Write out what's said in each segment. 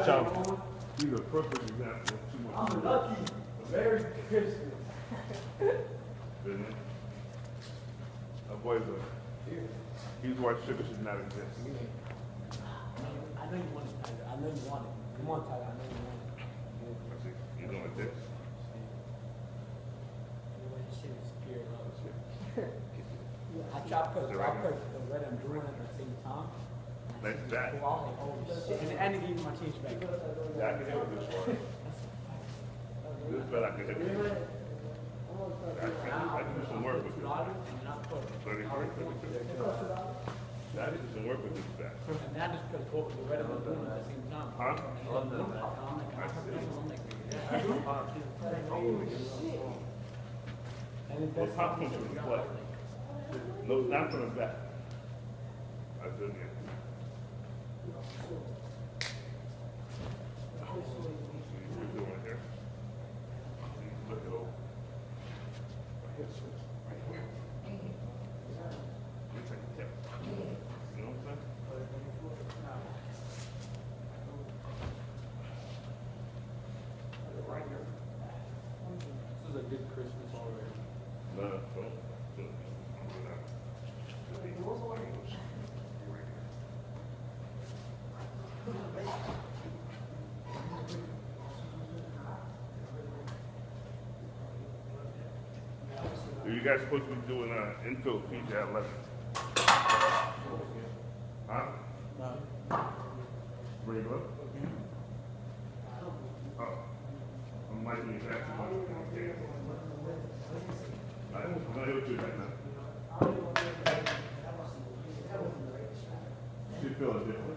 watch out. He's a perfect example of. I'm lucky, very Christian. Isn't it? That boy's a, he's white sugar should not exist. I know you want it. I know you want it. Come on, Tyler, I know you want it. He's doing like this. I try to put, I put the red and blue at the same time. Like that. Go out like, holy shit. And, to give you my change back. Yeah, I can hit with this one. This bet I can hit with. I can, I can do some work with this. dollars and not. Thirty-three, thirty-two. I some work with this bet. And then I just put both the red and the blue at the same time. Huh? The blue pop, and I'm like, I have I'm like. And then Well, one should reflect. No, not from the back. I did it. This is a good Christmas already. No. don't. I'm doing that. Just be close away. You're right here. You guys supposed to be doing uh, infield PJ at eleven? Huh? Bring it up? Oh. I might be exactly what okay. All right, I'm gonna hit you right now. Should feel it different.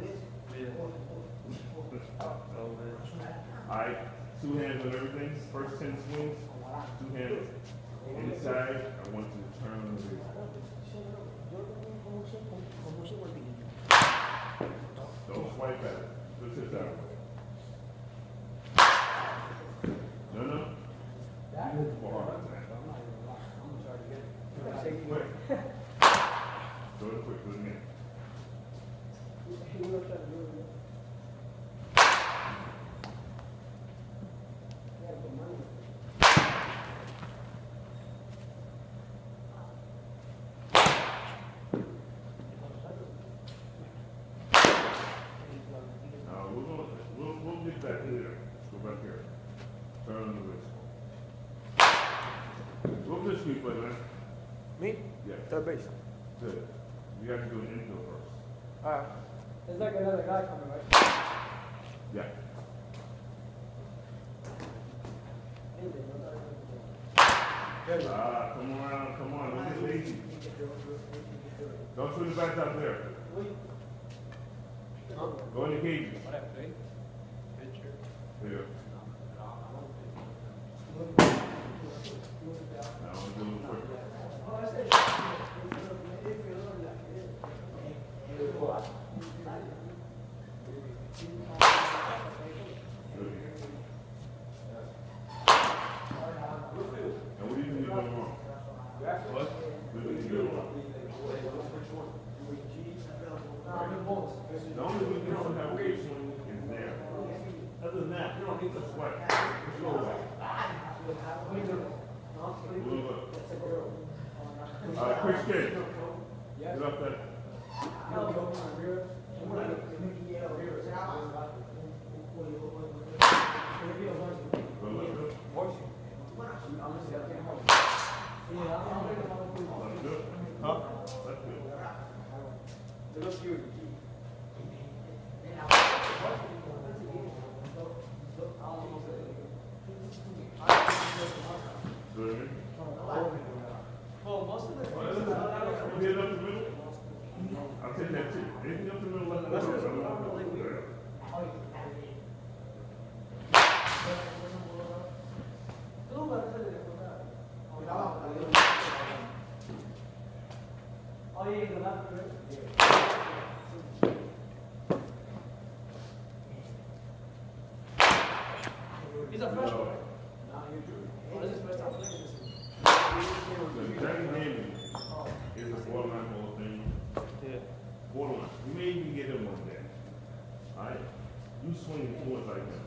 All right, two hands on everything, first ten swings, two hands inside, I want you to turn on the baseball. Don't swipe at it, just hit that way. No, no. You move more that. Quick. Do it quick, do it again. Now, we're gonna, we'll, we'll get back here, Let's go back here. Turn the wrist. What this we play, man? Me? Yeah, Third base. good. You have to do an infield first. Alright. There's like another guy coming, right? Yeah. Ah, come on, come on, don't get lazy. Don't swing the bat out there. Go in the cages. What I Other than that, you don't need to sweat. It's your way. Move up. All right, Chris Get up there. Go look good. That's good. Huh? That's good. Good. a freshman. No, you do. What is his first time playing this? James Hammond a borderline Hall of Yeah. Borderline. You may even get him one day. All right? You swing towards like that.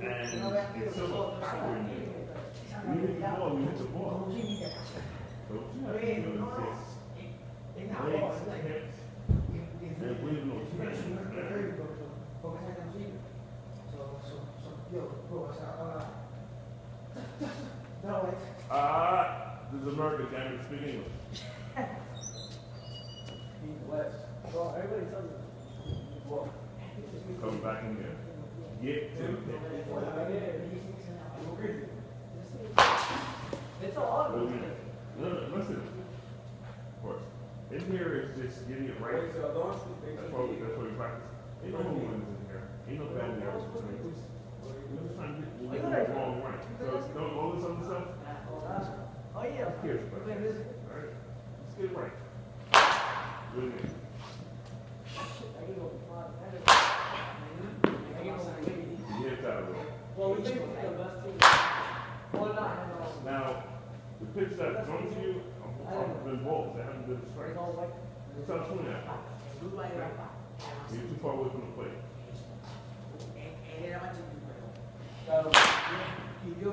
And it's so much power in there. We hit the ball, we hit the ball. So you know the six. Legs, hips, and we have no Ah, this is America, damn it, speak English. Come back in here. Get to the pit. It's all. Wait a minute. No, no, listen. Of course. In here is just getting it right. That's what, we- that's what we practice. Ain't no home runs in here. Ain't no bad narratives between us. We're just trying to get, we're getting the wrong right. So, don't all this other stuff, Oh, yeah. here's the question. Alright? Let's get it right. Good name. You hit that roll. Well, we think we're the best team. Well, not, no. Now, the pitch that's going to you, have been balls, they haven't been strikes. Stop swinging at. You're too far away from the plate. Come around, come around, you be quicker. Right.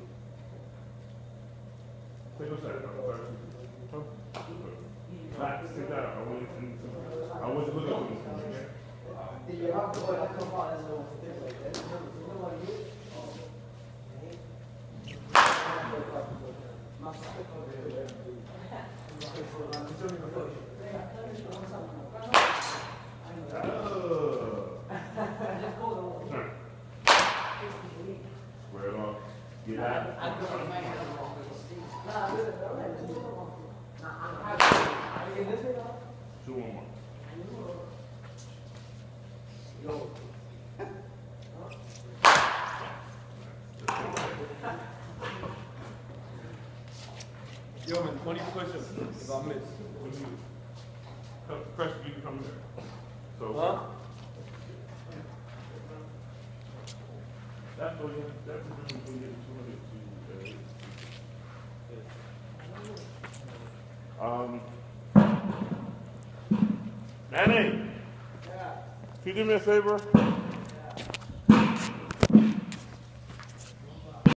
take a second, I'm sorry. Huh? Back, sit down, I want to, I want to look up this, okay? Oh. Turn. Square it. Off, get out. One. Yo, man, 20 questions if I miss. When you, come, press, you can come here. So. Huh? That's what you, that's the difference between getting two hundred Um. Manny. Can you do me a favor?